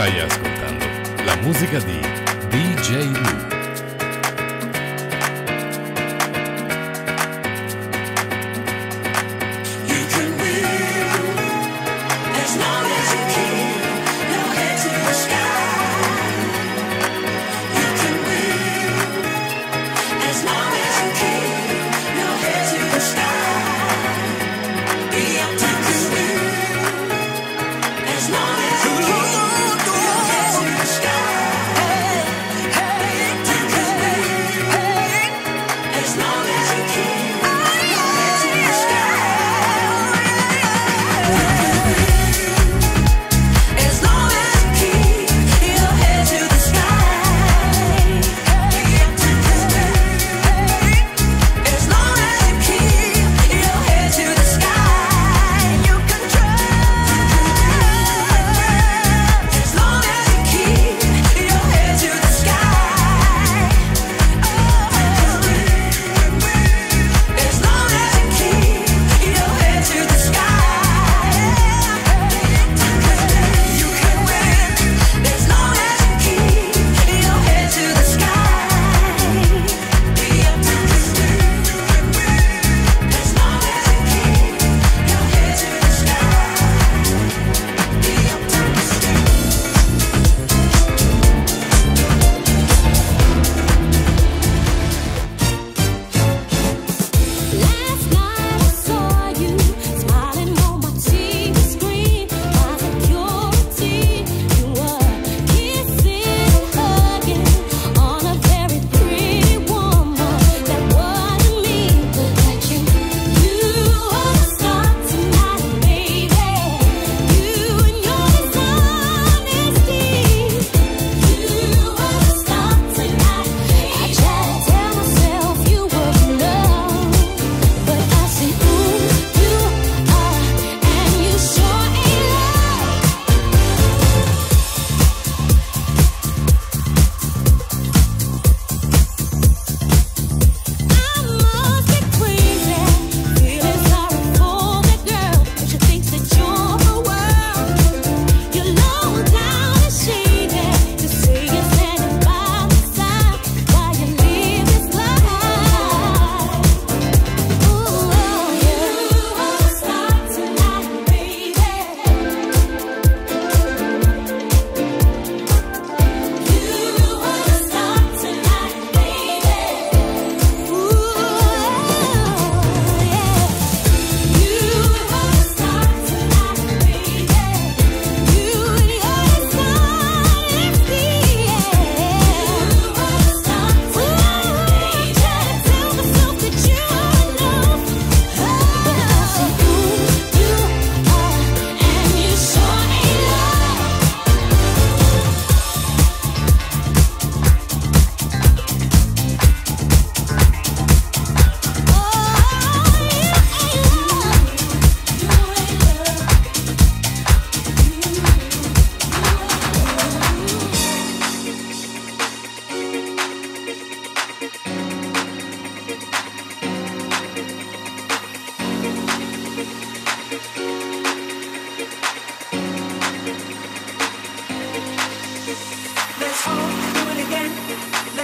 Stai ascoltando la musica di DJ Luke.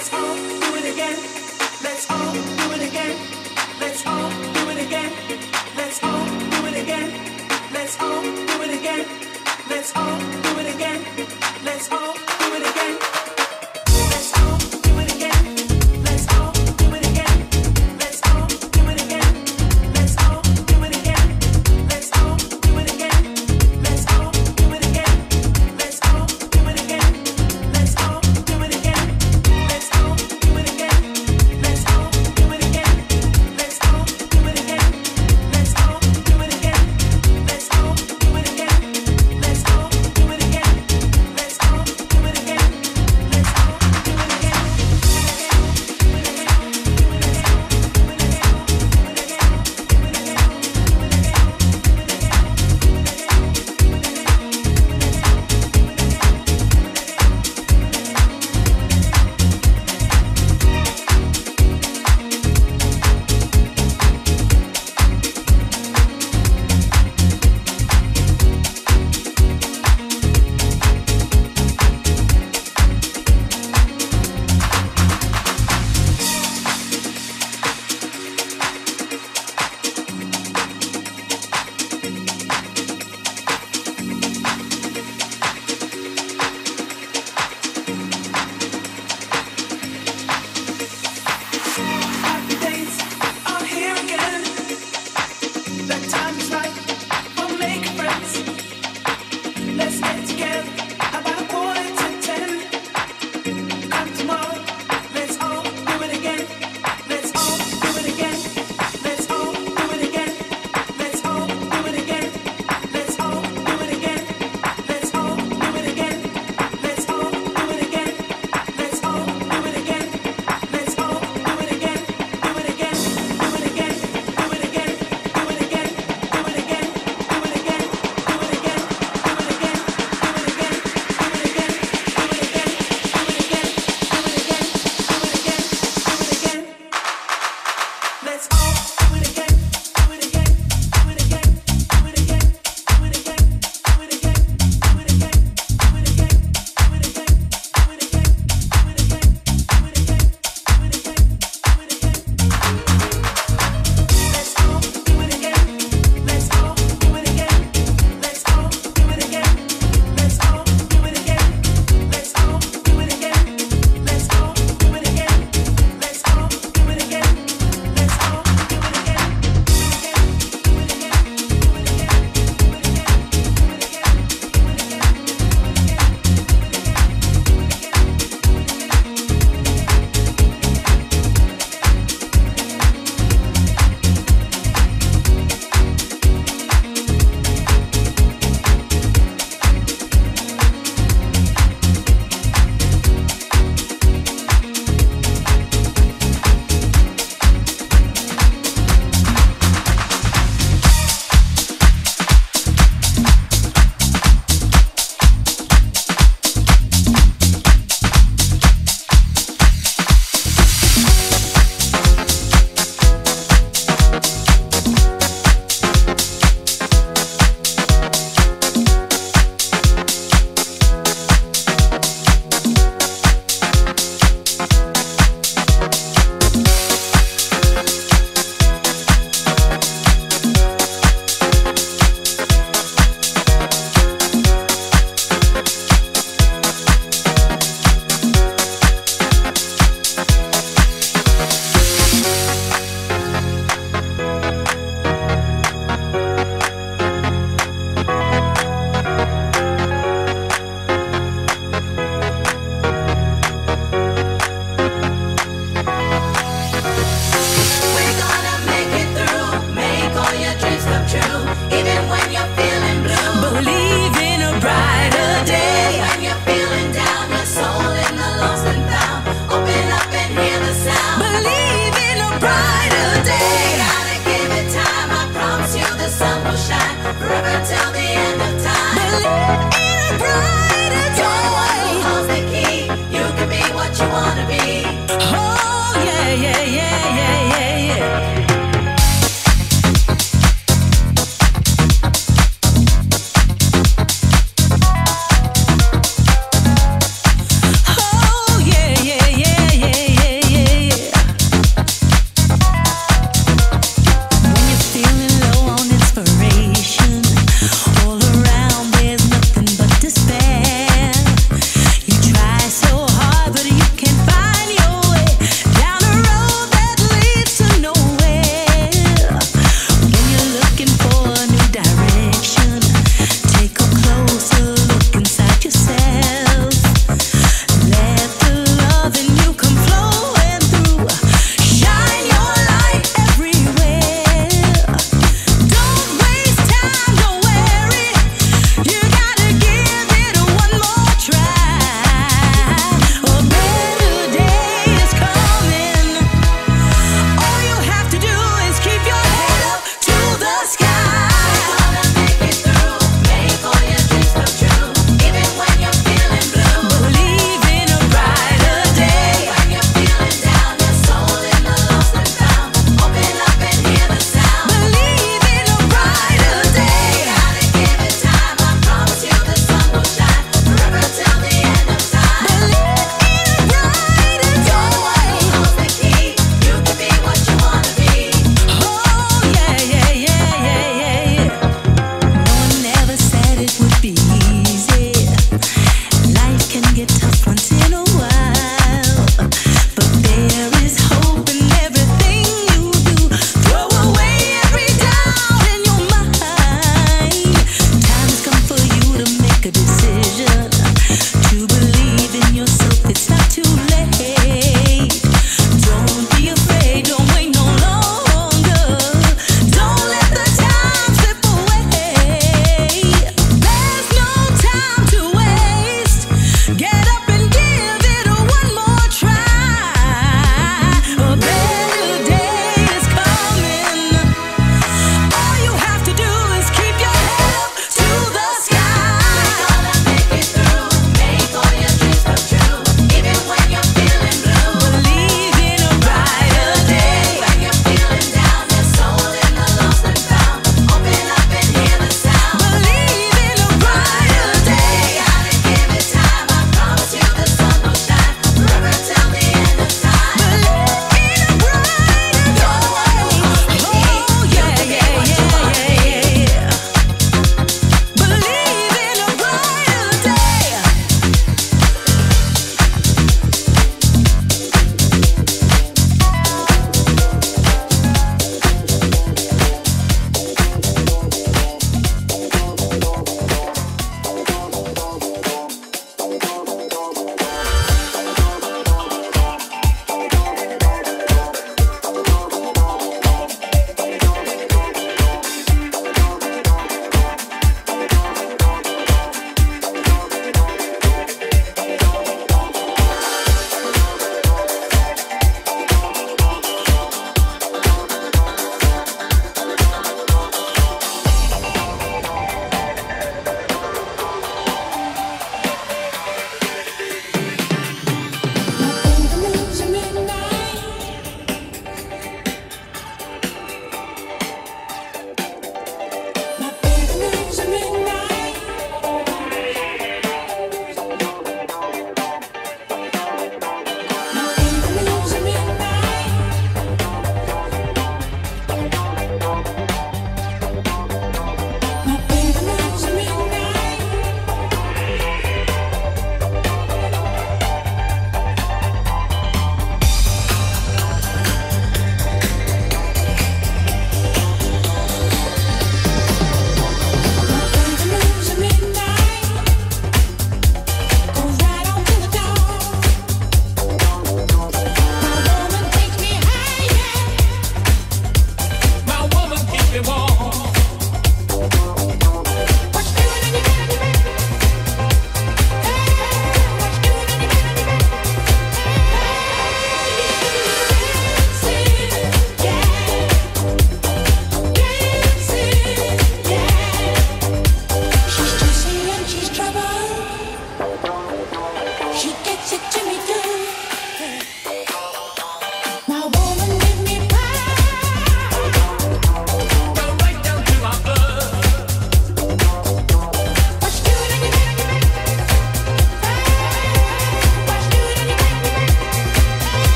Let's all do it again.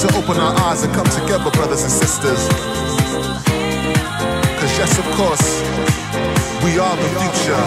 To open our eyes and come together, brothers and sisters. Cause yes, of course, we are the future.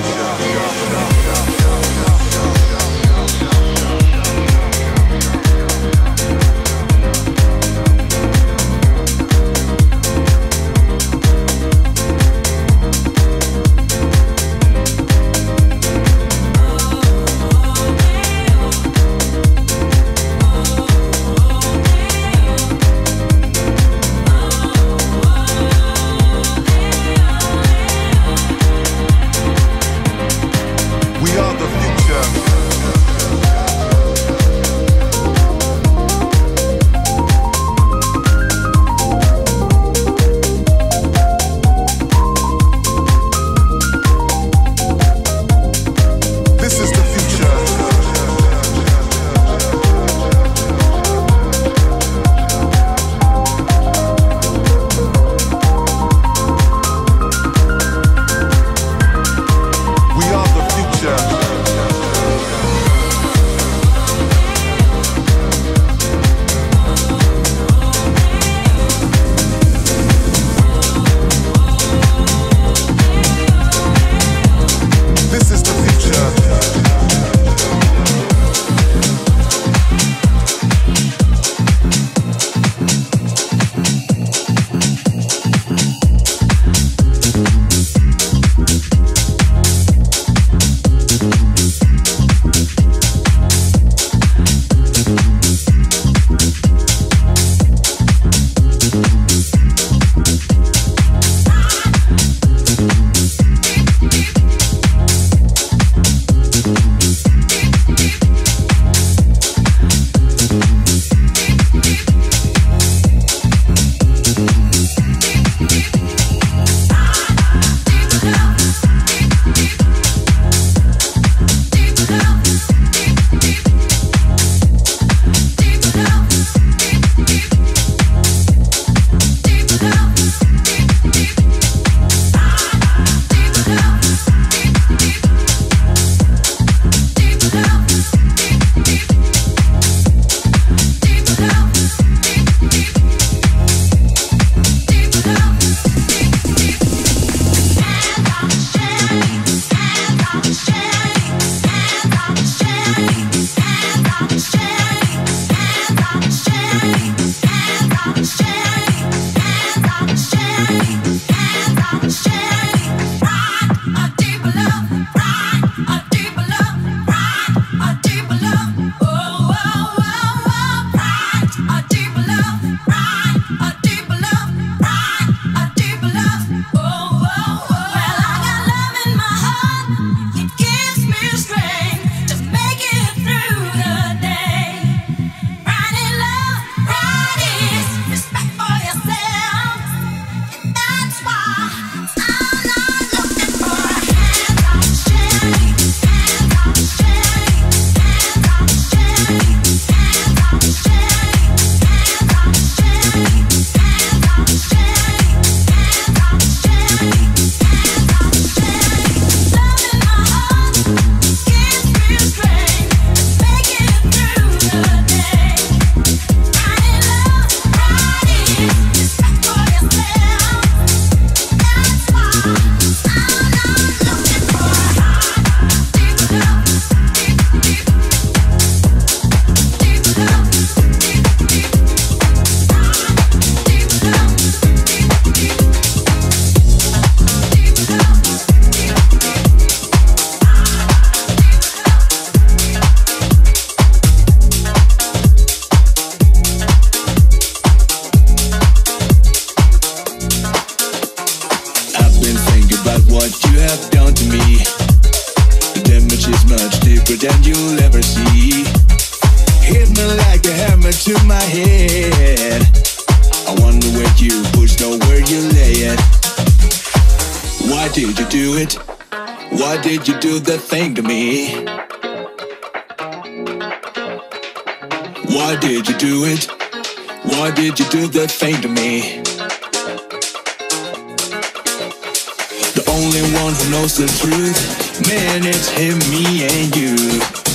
one who knows the truth. Man, it's him, me, and you.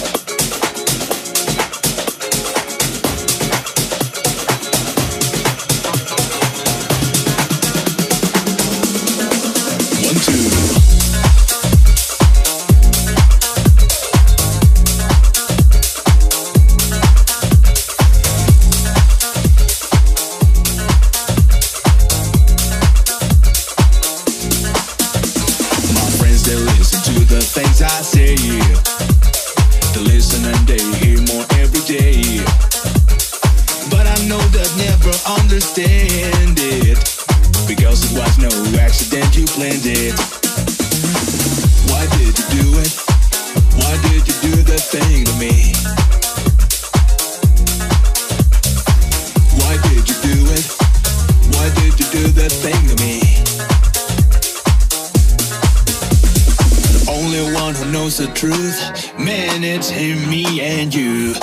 knows the truth. Man, it's him, me, and you.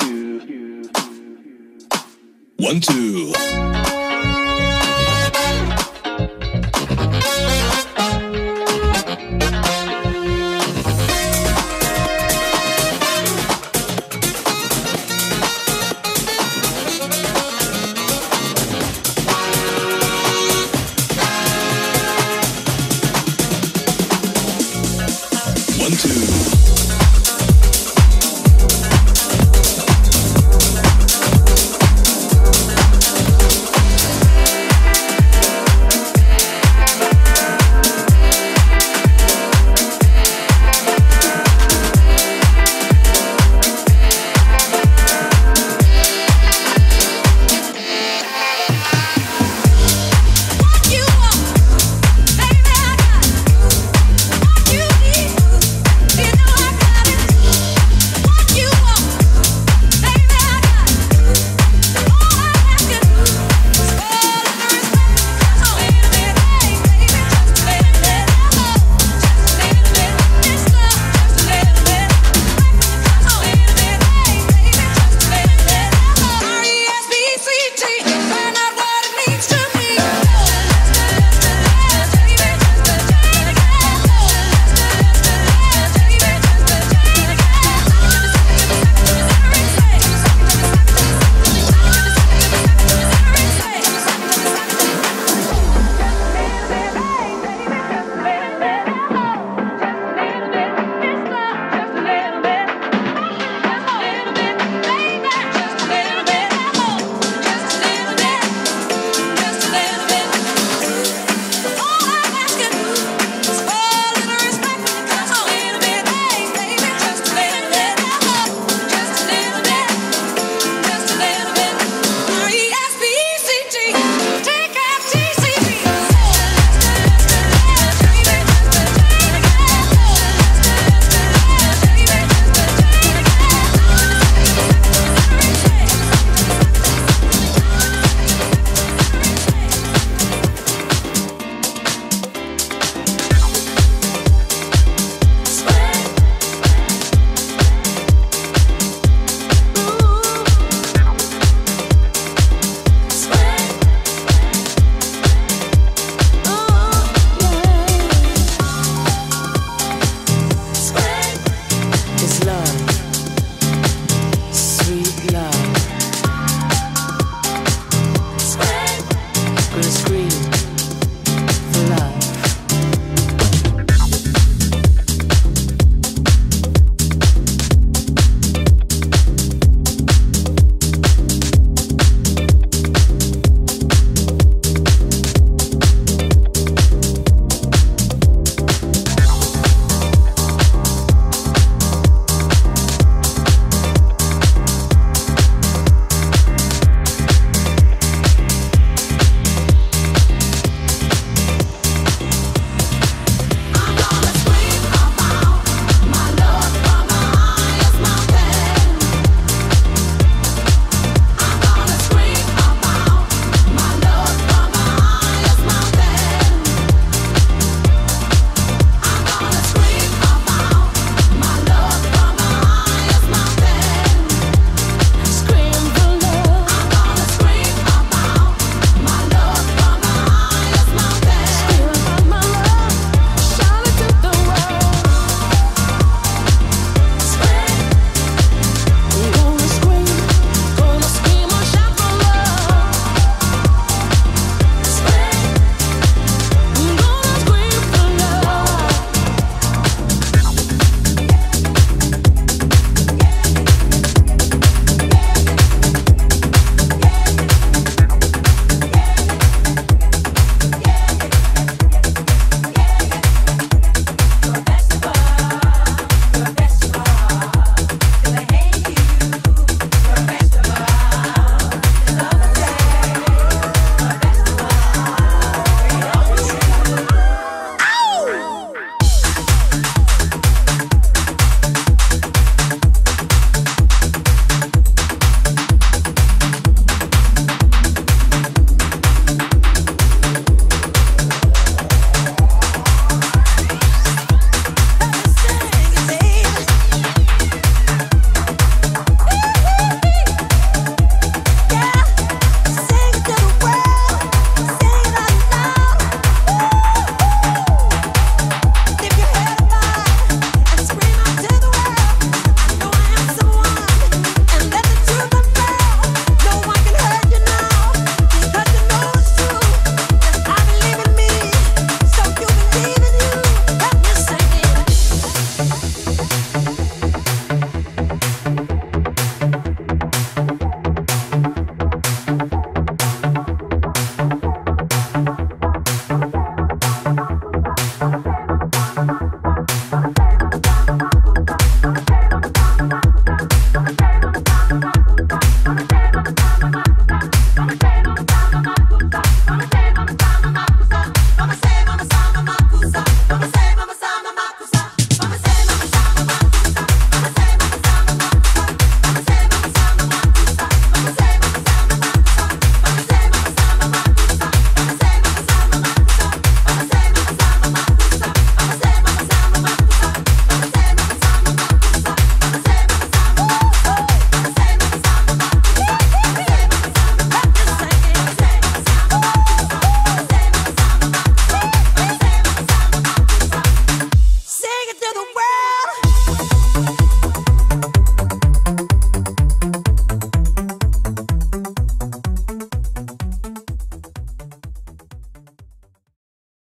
One, two.